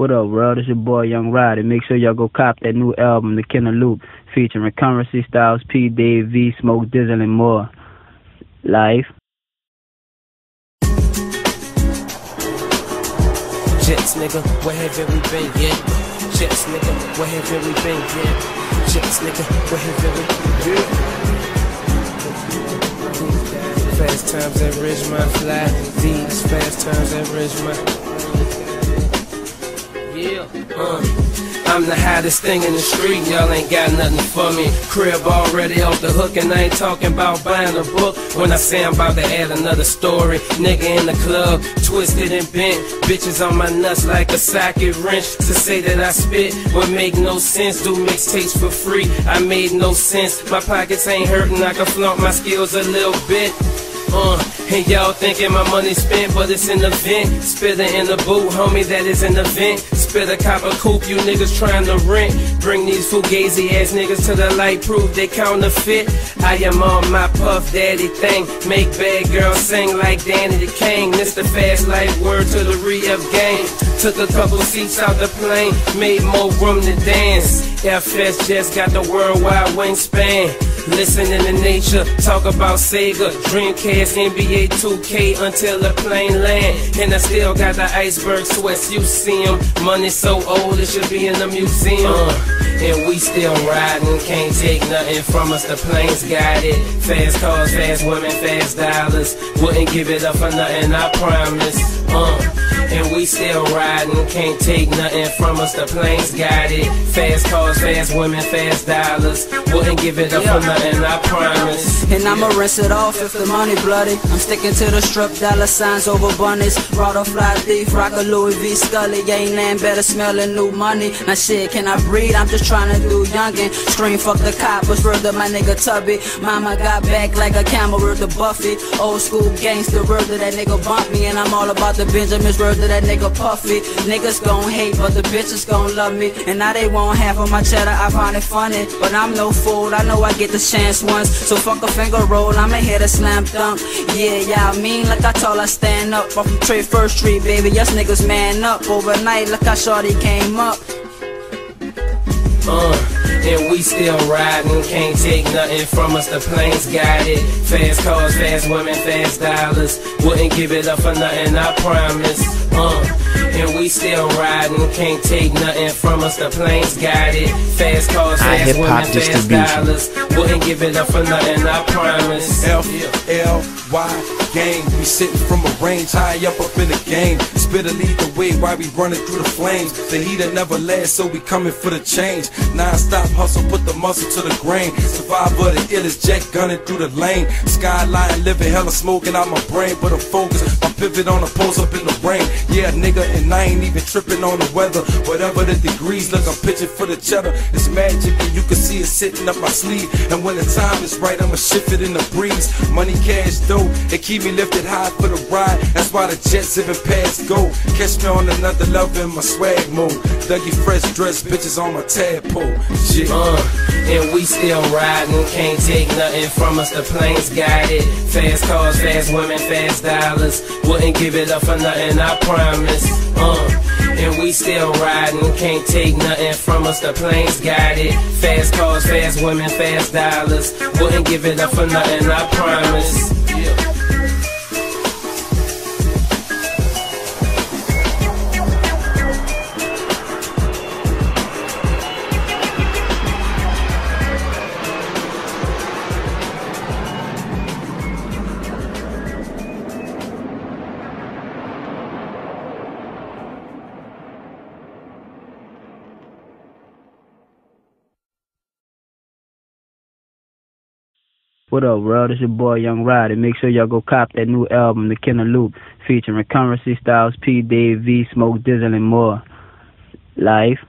What up, world? It's your boy Young Roddy. Make sure y'all go cop that new album, The Killer Loop, featuring Curren$y Styles, P. Dave V, Smoke Dizzle, and more. Life. Jets, nigga, where have we been yet? Jets, nigga, where have we been yet? Jets, nigga, where have we been yet? Fast times at Ridgemont fly. These fast times at Ridgemont. Uh. I'm the hottest thing in the street, y'all ain't got nothing for me. Crib already off the hook, and I ain't talking about buying a book. When I say I'm about to add another story, nigga in the club, twisted and bent, bitches on my nuts like a socket wrench. To say that I spit would make no sense. Do mixtapes for free, I made no sense. My pockets ain't hurting, I can flaunt my skills a little bit. Uh, and y'all thinking my money spent, but it's in the vent. Spitter in the boot, homie, that is in the vent. Spit a copper coupe, you niggas trying to rent. Bring these fugazi ass niggas to the light, prove they counterfeit. I am on my puff daddy thing. Make bad girls sing like Danny the King. The fast life word to the re-up game. Took a couple seats out the plane, made more room to dance. FS just got the worldwide wingspan. Listening to nature, talk about Sega, Dreamcast, NBA 2K until the plane land. And I still got the iceberg sweats, you see them. Money so old, it should be in the museum. Uh, and we still riding, can't take nothing from us, the planes got it. Fast cars, fast women, fast dollars. Wouldn't give it up for nothing, I promise. Uh, and we still riding, can't take nothing from us, the planes got it. Fast cars, fast women, fast dollars. Wouldn't give it up for nothing, I promise. And I'ma rinse it off if the money bloody. I'm sticking to the strip, dollar signs over bunnies. Brought a fly thief, rock a Louis V Scully. Ain't nothing better smelling new money. Now shit, can I breathe? I'm just trying to do youngin'. Scream, fuck the coppers, murder my nigga Tubby. Mama got back like a camel, the Buffy. Old school gangster, that nigga bump me. And I'm all about the Benjamins, that nigga Puffy. Niggas gon' hate, but the bitches gon' love me. And now they want half of my cheddar, I find it funny. But I'm no fool, I know I get the chance once. So fuck a finger roll, I'ma hit a slam dunk. Yeah, yeah, I mean, like I told I stand up. Off from Trade First Street, baby, yes niggas man up. Overnight, look how shorty came up. Uh, and we still riding, can't take nothing from us, the planes got it. Fast cars, fast women, fast dollars. Wouldn't give it up for nothing, I promise. Uh, we still riding, can't take nothing from us, the planes got it. Fast cars, fast women, fast dollars. Wouldn't give it up for nothing, I promise. F L Y game. We sitting from a range high up up in the game. Spitter lead the way while we running through the flames. The heater never lasts, so we coming for the change. Non-stop hustle, put the muscle to the grain. Survivor the illest jet gunning through the lane. Skyline living hella smoking out my brain, but I'm focused. My pivot on the post up in the rain. Yeah, nigga, and I ain't even tripping on the weather. Whatever the degrees, look, I'm pitching for the cheddar. It's magic, and you can see it sitting up my sleeve. And when the time is right, I'ma shift it in the breeze. Money, cash, dough, it keep me lifted high for the ride. That's why the jets even past go. Catch me on another level in my swag mode. Dougie fresh dress, bitches on my tadpole. Shit. Uh, and we still riding, can't take nothing from us. The planes it. Fast cars, fast women, fast dollars. Wouldn't give it up for nothing, I promise. Uh, and we still riding, can't take nothing from us. The planes got it. Fast cars, fast women, fast dollars. Wouldn't give it up for nothing, I promise. What up, world? It's your boy Young Roddy. Make sure y'all go cop that new album, The Killer Loop, featuring Curren$y Styles, P. Dave V, Smoke Dizzle, and more. Life.